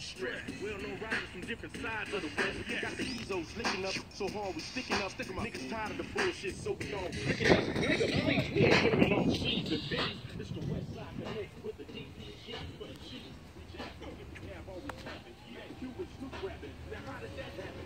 stress. Well known riders from different sides of the west. Yes. Got the Ezos licking up so hard we sticking up. Stick. Niggas tired of the bullshit, so we all picking up. Nigga, please, we ain't putting on cheese and. It's the west side connect with the DC shit for the cheese. We jab, we have all we tapping. Yeah, you was snoop rapping. Now how did that happen?